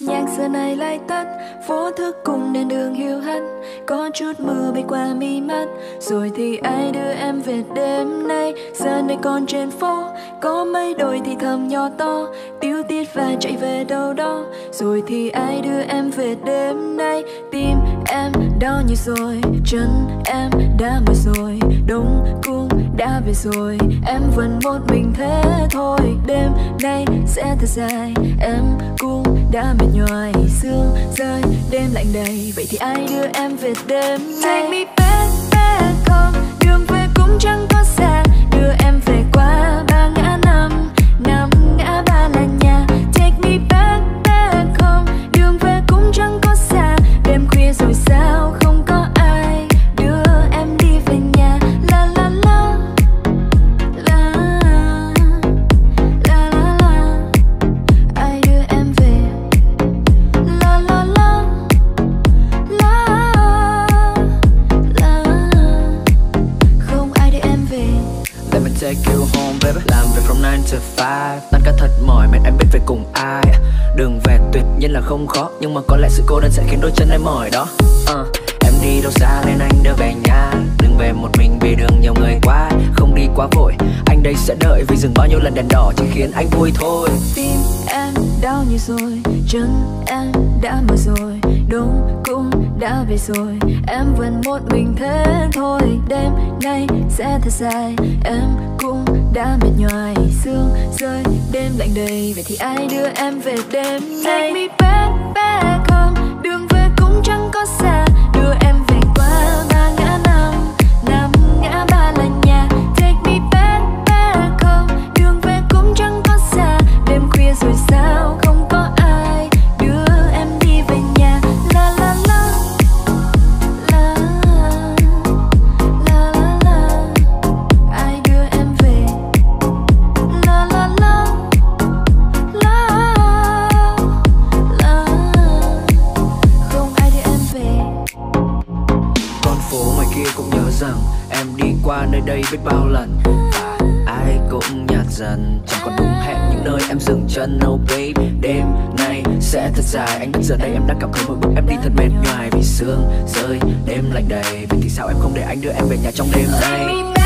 nhạc giờ này lại tắt, phố thức cùng đèn đường hiu hắt. Có chút mưa bay qua mi mắt, rồi thì ai đưa em về đêm nay? Giờ này còn trên phố, có mấy đôi thì thầm nhỏ to. Tiêu tiết và chạy về đâu đó, rồi thì ai đưa em về đêm nay? Tim em đau như rồi, chân em đã mỏi rồi. Đúng về rồi, em vẫn một mình thế thôi. Đêm nay sẽ thật dài, em cũng đã mệt nhoài. Sương rơi, đêm lạnh đầy. Vậy thì ai đưa em về đêm nay? Take me back back home. Đường về cũng chẳng có xa. Đưa em về 9 to 5 Tan cả thật mỏi mệt em biết về cùng ai. Đường về tuyệt nhiên là không khó Nhưng mà có lẽ sự cô đơn sẽ khiến đôi chân em mỏi đó. Uh, Em đi đâu xa nên anh đưa về nhà. Đừng về một mình vì đường nhiều người quá. Không quá vội. Anh đây sẽ đợi vì dừng bao nhiêu lần đèn đỏ Chỉ khiến anh vui thôi. Tim em đau như rồi chân em đã mỏi rồi đông cũng đã về rồi. Em vẫn một mình thế thôi đêm nay sẽ thật dài. Em cũng đã mệt nhoài sương rơi đêm lạnh đầy. Vậy thì ai đưa em về đêm nay? take me back back home kia cũng nhớ rằng Em đi qua nơi đây biết bao lần. Và ai cũng nhạt dần, Chẳng còn đúng hẹn những nơi em dừng chân. No babe, Đêm nay sẽ thật dài. Anh biết giờ đây em đang cảm thấy một bước em đi thật mệt nhoài Vì sương rơi đêm lạnh đầy. Vậy thì sao em không để anh đưa em về nhà trong đêm nay?